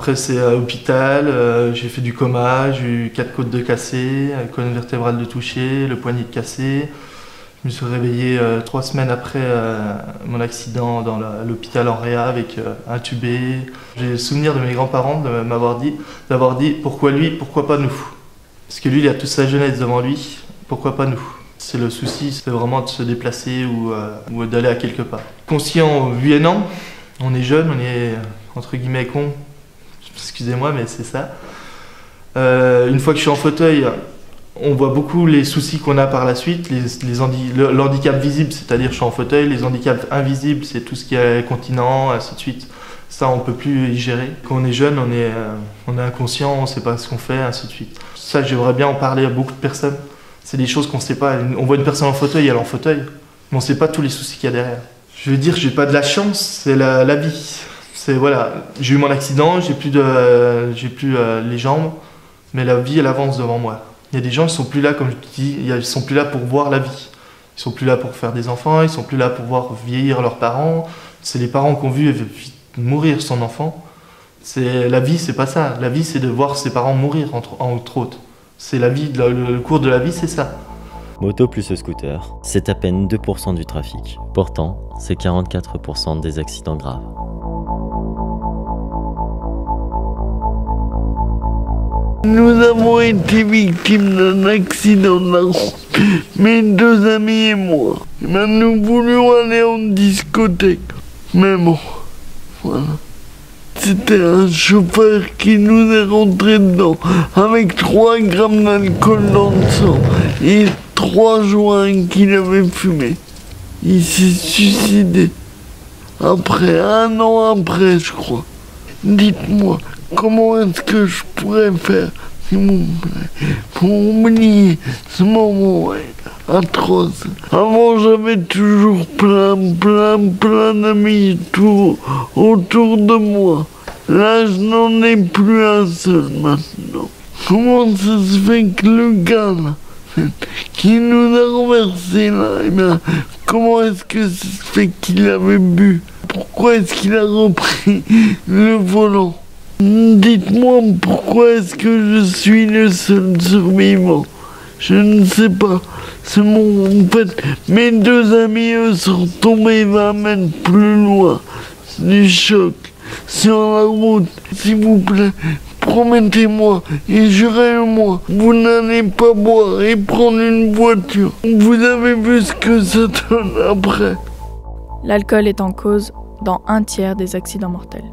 Après, c'est à l'hôpital, euh, j'ai fait du coma, j'ai eu quatre côtes de cassées, la colonne vertébrale de toucher, le poignet de cassé. Je me suis réveillé euh, trois semaines après euh, mon accident dans l'hôpital en réa avec euh, intubé. J'ai le souvenir de mes grands-parents de dit, d'avoir dit pourquoi lui, pourquoi pas nous? Parce que lui, il a toute sa jeunesse devant lui, pourquoi pas nous? C'est le souci, c'est vraiment de se déplacer ou, euh, d'aller à quelque part. Conscient, oui et non. On est jeune, on est entre guillemets con. Excusez-moi, mais c'est ça. Euh, une fois que je suis en fauteuil, on voit beaucoup les soucis qu'on a par la suite, les, les visible, c'est-à-dire je suis en fauteuil, les handicaps invisibles, c'est tout ce qui est continent, ainsi de suite. Ça, on peut plus y gérer. Quand on est jeune, on est, euh, inconscient, on sait pas ce qu'on fait, ainsi de suite. Ça, j'aimerais bien en parler à beaucoup de personnes. C'est des choses qu'on sait pas. On voit une personne en fauteuil, elle est en fauteuil, mais on sait pas tous les soucis qu'il y a derrière. Je veux dire, j'ai pas de la chance, c'est la vie. C'est voilà, j'ai eu mon accident, j'ai plus de, j'ai plus euh, les jambes, mais la vie elle avance devant moi. Il y a des gens qui sont plus là, comme je te dis, ils sont plus là pour voir la vie. Ils sont plus là pour faire des enfants, ils sont plus là pour voir vieillir leurs parents. C'est les parents qui ont vu mourir son enfant. C'est la vie, c'est pas ça. La vie, c'est de voir ses parents mourir entre, entre autres. C'est la vie, le, le cours de la vie, c'est ça. Moto plus scooter, c'est à peine 2% du trafic. Pourtant, c'est 44% des accidents graves. Nous avons été victimes d'un accident de la route, mes deux amis et moi. Nous voulions aller en discothèque. Mais bon, voilà. C'était un chauffeur qui nous est rentré dedans avec 3 grammes d'alcool dans le sang et 3 joints qu'il avait fumés. Il s'est suicidé. Après, un an après, je crois. Dites-moi, comment est-ce que je pourrais faire, s'il vous plaît, pour oublier ce moment atroce? Avant, j'avais toujours plein, plein, plein d'amis tout autour de moi. Là, je n'en ai plus un seul maintenant. Comment ça se fait que le gars, là, qui nous a renversé là, eh comment est-ce que ça se fait qu'il avait bu? Pourquoi est-ce qu'il a repris le volant? Dites-moi pourquoi est-ce que je suis le seul survivant? Je ne sais pas. C'est mon. En fait, mes deux amis, sont tombés 20 mètres plus loin. C'est du choc. Sur la route, s'il vous plaît, promettez-moi et jurez-moi, vous n'allez pas boire et prendre une voiture. Vous avez vu ce que ça donne après? L'alcool est en cause dans un tiers des accidents mortels.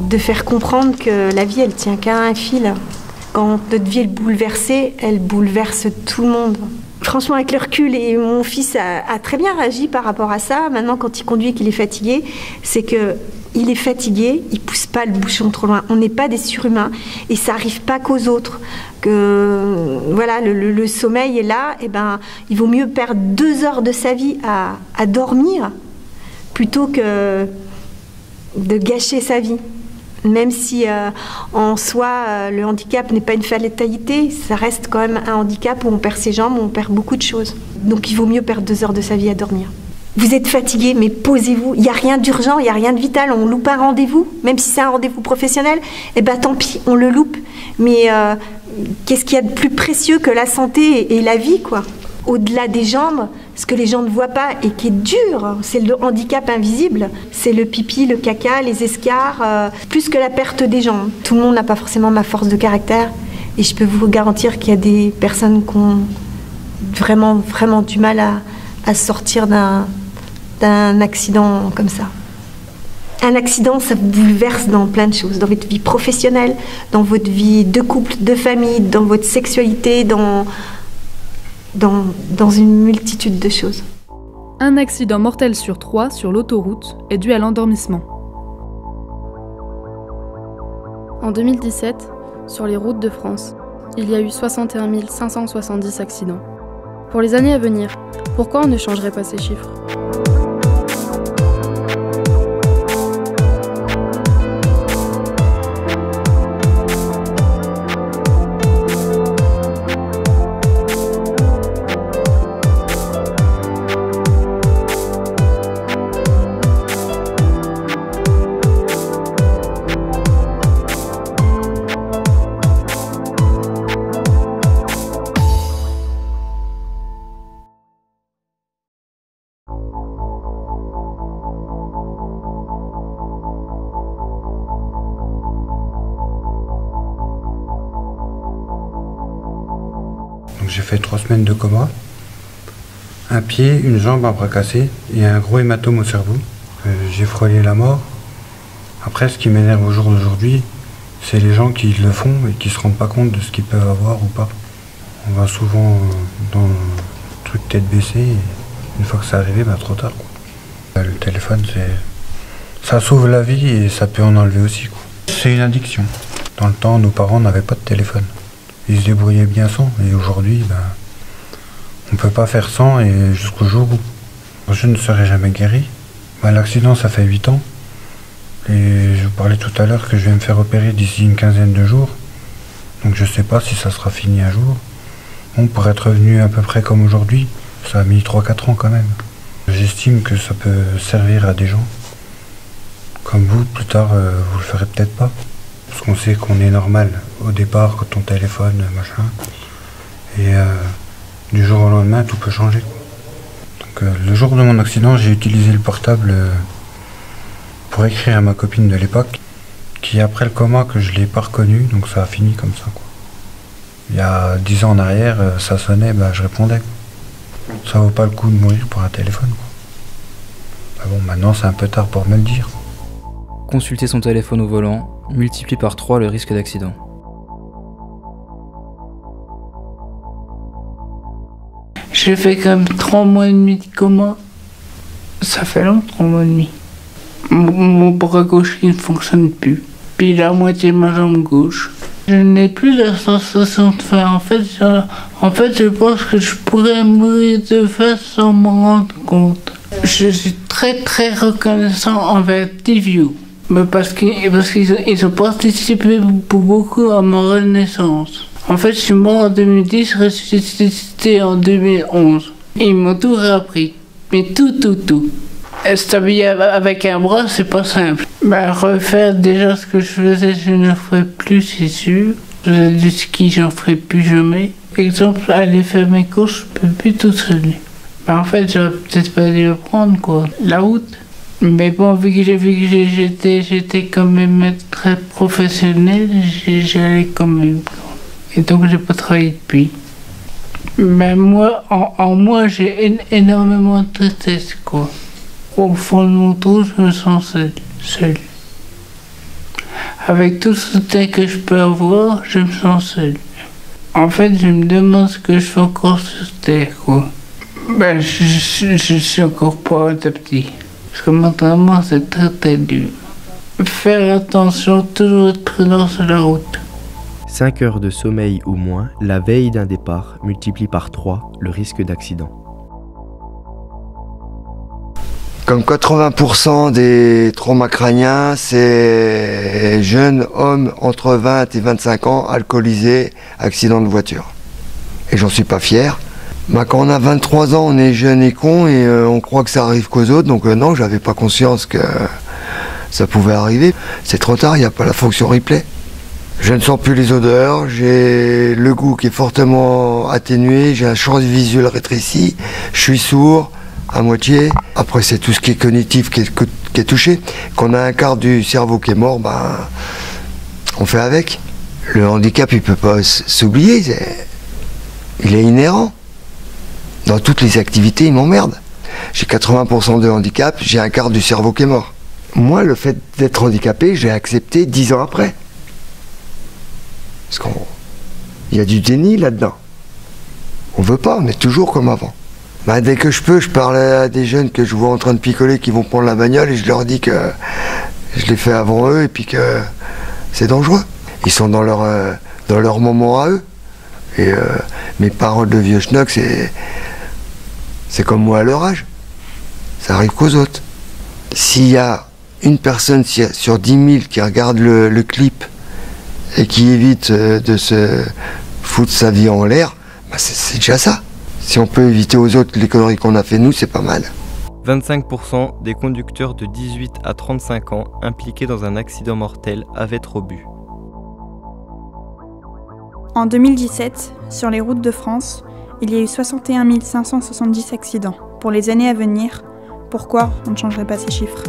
De faire comprendre que la vie, elle tient qu'à un fil. Quand notre vie est bouleversée, elle bouleverse tout le monde. Franchement, avec le recul, et mon fils a, très bien réagi par rapport à ça. Maintenant, quand il conduit et qu'il est fatigué, c'est que il est fatigué, il pousse pas le bouchon trop loin. On n'est pas des surhumains et ça arrive pas qu'aux autres. Que voilà, le, sommeil est là. Et ben, il vaut mieux perdre deux heures de sa vie à dormir plutôt que de gâcher sa vie. Même si euh, en soi euh, le handicap n'est pas une fatalité, ça reste quand même un handicap où on perd ses jambes, on perd beaucoup de choses. Donc il vaut mieux perdre deux heures de sa vie à dormir. Vous êtes fatigué, mais posez-vous. Il n'y a rien d'urgent, il n'y a rien de vital. On loupe un rendez-vous, même si c'est un rendez-vous professionnel, eh ben tant pis, on le loupe. Mais euh, qu'est-ce qu'il y a de plus précieux que la santé et, et la vie, quoi? Au-delà des jambes, ce que les gens ne voient pas et qui est dur, c'est le handicap invisible. C'est le pipi, le caca, les escarres, euh, plus que la perte des jambes. Tout le monde n'a pas forcément ma force de caractère. Et je peux vous garantir qu'il y a des personnes qui ont vraiment, vraiment du mal à, sortir d'un d'un accident comme ça. Un accident, ça vous bouleverse dans plein de choses, dans votre vie professionnelle, dans votre vie de couple, de famille, dans votre sexualité, dans, dans, dans une multitude de choses. Un accident mortel sur trois sur l'autoroute est dû à l'endormissement. En 2017, sur les routes de France, il y a eu 61 570 accidents. Pour les années à venir, pourquoi on ne changerait pas ces chiffres? Fait trois semaines de coma. Un pied, une jambe, un bras cassé et un gros hématome au cerveau. Euh, j'ai frôlé la mort. Après, ce qui m'énerve au jour d'aujourd'hui, c'est les gens qui le font et qui se rendent pas compte de ce qu'ils peuvent avoir ou pas. On va souvent euh, dans le truc tête baissée et une fois que c'est arrivé, bah, trop tard. quoi. Le téléphone, c'est. Ça sauve la vie et ça peut en enlever aussi. C'est une addiction. Dans le temps, nos parents n'avaient pas de téléphone. Ils se débrouillaient bien sans. Et aujourd'hui, ben, on peut pas faire sans et jusqu'au jour où je ne serai jamais guéri. Ben, L'accident, ça fait 8 ans. Et je vous parlais tout à l'heure que je vais me faire opérer d'ici une quinzaine de jours. Donc je sais pas si ça sera fini un jour. Bon, pour être revenu à peu près comme aujourd'hui, ça a mis 3-4 ans quand même. J'estime que ça peut servir à des gens. Comme vous, plus tard, euh, vous le ferez peut-être pas. Parce qu'on sait qu'on est normal au départ quand on téléphone, machin. Et euh, du jour au lendemain, tout peut changer. Donc euh, le jour de mon accident, j'ai utilisé le portable euh, pour écrire à ma copine de l'époque, qui après le coma que je l'ai pas reconnue, donc ça a fini comme ça. Quoi. Il y a dix ans en arrière, ça sonnait, bah, je répondais. Ça vaut pas le coup de mourir pour un téléphone. Bah bon, maintenant c'est un peu tard pour me le dire. Consulter son téléphone au volant multiplie par 3 le risque d'accident. J'ai fait quand même trois mois et demi de coma. Ça fait long, trois mois et demi. Mon, bras gauche qui ne fonctionne plus. Puis la moitié de ma jambe gauche. Je n'ai plus la sensation de faim. En fait, je, en fait, je pense que je pourrais mourir de faim sans m'en rendre compte. Je suis très très reconnaissant envers TView. Mais parce qu'ils parce qu'ils ils ont participé beaucoup à ma renaissance. En fait, je suis mort en 2010, ressuscité en 2011. Ils m'ont tout réappris. Mais tout, tout, tout. S'habiller avec un bras, c'est pas simple. Ben, refaire déjà ce que je faisais, je ne ferai plus, c'est sûr. Je faisais du ski, j'en ferai plus jamais. Exemple, aller faire mes courses, je peux plus tout seul. Ben, en fait, j'aurais peut-être pas dû le prendre, quoi. La route. Mais bon, vu que j'étais, quand même très professionnel, j'allais quand même. Et donc, j'ai pas travaillé depuis. Mais moi, en, moi, j'ai énormément de tristesse, quoi. Au fond de mon trou, je me sens seul. Avec tout le soutien que je peux avoir, je me sens seul. En fait, je me demande ce que je fais encore sur Terre, quoi. Ben, je, je, je suis encore pas adapté. Parce que mentalement, c'est très très dur. Faire attention, toujours être prudent sur la route. 5 heures de sommeil ou moins la veille d'un départ multiplie par 3 le risque d'accident. Comme 80% des traumas crâniens, c'est jeunes hommes entre 20 et 25 ans, alcoolisés, accident de voiture. Et j'en suis pas fier. Bah, quand on a 23 ans, on est jeune et con et euh, on croit que ça arrive qu'aux autres. Donc euh, non, j'avais pas conscience que ça pouvait arriver. C'est trop tard, il n'y a pas la fonction replay. Je ne sens plus les odeurs, j'ai le goût qui est fortement atténué, j'ai un champ visuel rétréci, je suis sourd à moitié. Après, c'est tout ce qui est cognitif qui est, qui est touché. Qu'on a un quart du cerveau qui est mort, ben, on fait avec. Le handicap, il peut pas s'oublier, il est inhérent. Dans toutes les activités, il m'emmerde. J'ai 80% de handicap, j'ai un quart du cerveau qui est mort. Moi, le fait d'être handicapé, j'ai accepté dix ans après. Parce qu'il y a du déni là-dedans. On veut pas, on est toujours comme avant. Bah, dès que je peux, je parle à des jeunes que je vois en train de picoler qui vont prendre la bagnole et je leur dis que je l'ai fait avant eux et puis que c'est dangereux. Ils sont dans leur, euh, dans leur moment à eux. Et euh, mes paroles de vieux schnock, c'est, c'est comme moi à leur âge. Ça arrive qu'aux autres. S'il y a une personne sur 10 000 qui regarde le, clip et qui évite euh, de se foutre sa vie en l'air, bah, c'est, c'est déjà ça. Si on peut éviter aux autres les conneries qu'on a fait nous, c'est pas mal. 25% des conducteurs de 18 à 35 ans impliqués dans un accident mortel avaient trop bu. En 2017, sur les routes de France, il y a eu 61 570 accidents. Pour les années à venir, pourquoi? On ne changerait pas ces chiffres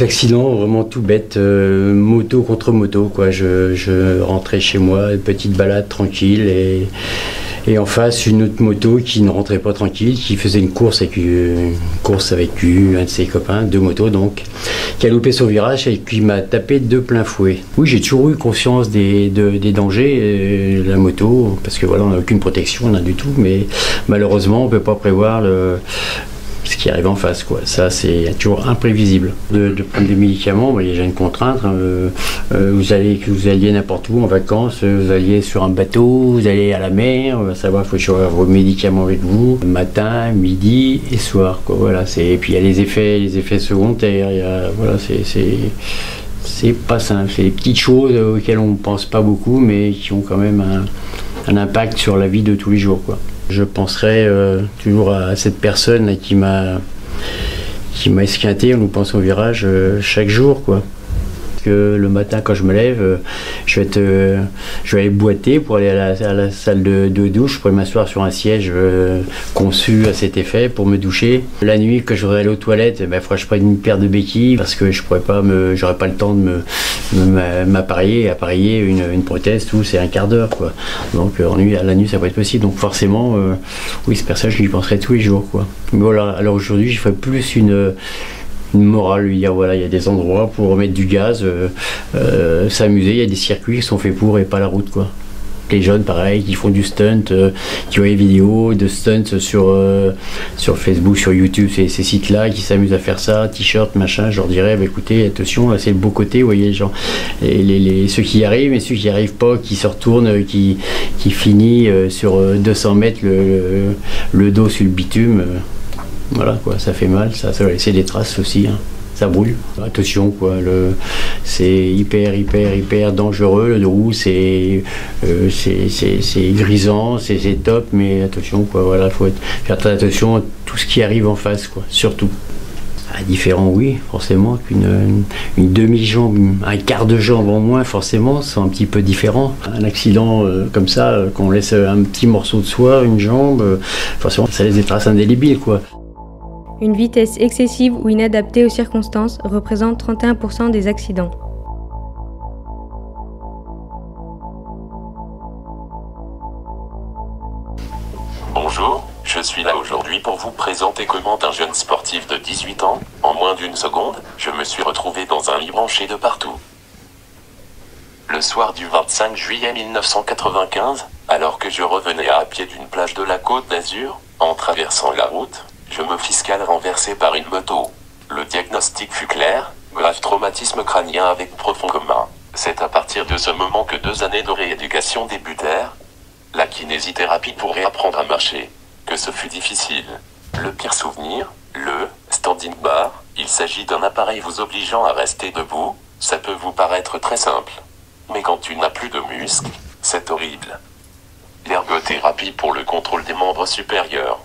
L'accident, vraiment tout bête, euh, moto contre moto, quoi. Je, rentrais chez moi, une petite balade tranquille, et, en face, une autre moto qui ne rentrait pas tranquille, qui faisait une course avec, une course avec un de ses copains, deux motos donc, qui a loupé son virage et qui m'a tapé de plein fouet. Oui, j'ai toujours eu conscience des, de, des dangers, euh, la moto, parce que voilà, on n'a aucune protection, rien du tout, mais malheureusement, on peut pas prévoir le ce qui arrive en face. Quoi. Ça, c'est toujours imprévisible. De, prendre des médicaments, il y a déjà une contrainte. Hein. Euh, euh, vous, allez, vous alliez n'importe où en vacances, euh, vous alliez sur un bateau, vous allez à la mer, va savoir il faut choisir vos médicaments avec vous, matin, midi et soir. Voilà, et puis il y a les effets, les effets secondaires. Voilà, c'est c'est pas simple. C'est des petites choses auxquelles on ne pense pas beaucoup, mais qui ont quand même un, un impact sur la vie de tous les jours. Quoi. Je penserai euh, toujours à cette personne qui m'a qui m'a esquinté en nous pensant au virage euh, chaque jour que le matin quand je me lève, euh, je vais, être, euh, je vais aller boiter pour aller à la, salle de, douche, pour m'asseoir sur un siège euh, conçu à cet effet pour me doucher. La nuit, que je voudrais aller aux toilettes, ben, je prends une paire de béquilles parce que je pourrais pas j'aurais pas le temps de me, m'appareiller appareiller une, prothèse, tout, c'est un quart d'heure quoi. Donc à la nuit, ça peut être possible. Donc forcément, oui, c'est pour ça que je lui penserai tous les jours quoi. Voilà, alors aujourd'hui, je ferais plus une une morale, lui dire voilà, il y a des endroits pour remettre du gaz, euh, euh, s'amuser, il y a des circuits qui sont faits pour et pas la route quoi. Les jeunes, pareil, qui font du stunt, euh, qui voient les vidéos de stunt sur, Facebook, sur YouTube, ces, sites-là, qui s'amusent à faire ça, t-shirt, machin, je leur dirais, bah, écoutez, attention, c'est le beau côté, vous voyez, les les, les, ceux qui y arrivent et ceux qui n'y arrivent pas, qui se retournent, qui, finit sur 200 mètres le, le, dos sur le bitume. Voilà, quoi, ça fait mal, ça, ça va laisser des traces aussi. Hein. Ça brûle. Attention, quoi, le, c'est hyper, hyper, hyper dangereux. Le roue, c'est, euh, c'est, grisant, c'est, top, mais attention, quoi, voilà, faut faire très attention à tout ce qui arrive en face, quoi, surtout. Ah, différent, oui, forcément, qu'une une, demi-jambe, un quart de jambe en moins, forcément, c'est un petit peu différent. Un accident euh, comme ça, euh, qu'on laisse un petit morceau de soie, une jambe, forcément, ça laisse des traces indélébiles, quoi. Une vitesse excessive ou inadaptée aux circonstances représente 31% des accidents. Bonjour, je suis là aujourd'hui pour vous présenter comment un jeune sportif de 18 ans, en moins d'une seconde, je me suis retrouvé dans un lit branché de partout. Le soir du 25 juillet 1995, alors que je revenais à pied d'une plage de la côte d'Azur, en traversant la route, je me fiscale renversé par une moto. Le diagnostic fut clair, grave traumatisme crânien avec profond commun. C'est à partir de ce moment que deux années de rééducation débutèrent. La kinésithérapie pour réapprendre à marcher. Que ce fut difficile. Le pire souvenir, le standing bar, il s'agit d'un appareil vous obligeant à rester debout, ça peut vous paraître très simple. Mais quand tu n'as plus de muscles, c'est horrible. L'ergothérapie pour le contrôle des membres supérieurs.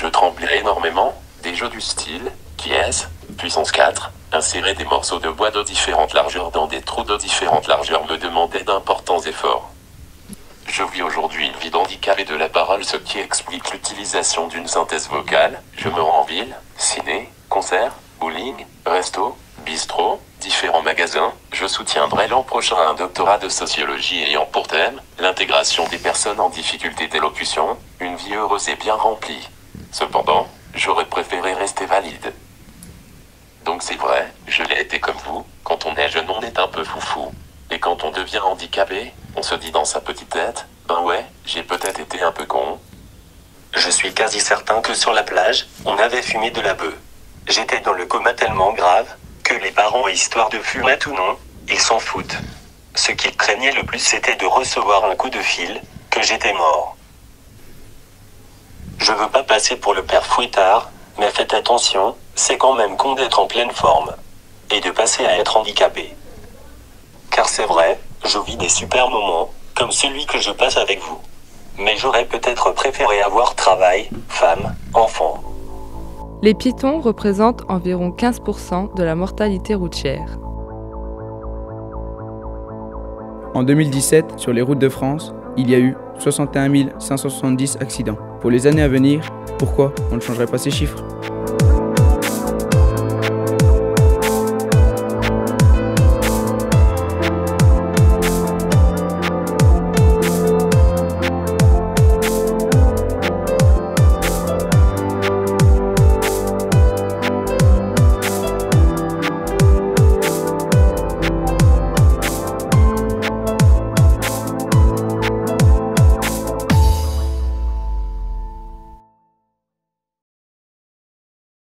Je tremblais énormément, des jeux du style, qui puissance 4, insérer des morceaux de bois de différentes largeurs dans des trous de différentes largeurs me demandait d'importants efforts. Je vis aujourd'hui une vie d'handicapé de la parole, ce qui explique l'utilisation d'une synthèse vocale. Je me rends en ville, ciné, concert, bowling, resto, bistrot, différents magasins. Je soutiendrai l'an prochain un doctorat de sociologie ayant pour thème l'intégration des personnes en difficulté d'élocution, une vie heureuse et bien remplie. Cependant, j'aurais préféré rester valide. Donc c'est vrai, je l'ai été comme vous, quand on est jeune on est un peu foufou. Et quand on devient handicapé, on se dit dans sa petite tête, ben ouais, j'ai peut-être été un peu con. Je suis quasi certain que sur la plage, on avait fumé de la bœuf. J'étais dans le coma tellement grave, que les parents, histoire de fumer ou non, ils s'en foutent. Ce qu'ils craignaient le plus c'était de recevoir un coup de fil, que j'étais mort. Je veux pas passer pour le père fouettard, mais faites attention, c'est quand même con d'être en pleine forme. Et de passer à être handicapé. Car c'est vrai, je vis des super moments, comme celui que je passe avec vous. Mais j'aurais peut-être préféré avoir travail, femme, enfant. Les piétons représentent environ 15% de la mortalité routière. En 2017, sur les routes de France, il y a eu 61 570 accidents. Pour les années à venir, pourquoi on ne changerait pas ces chiffres?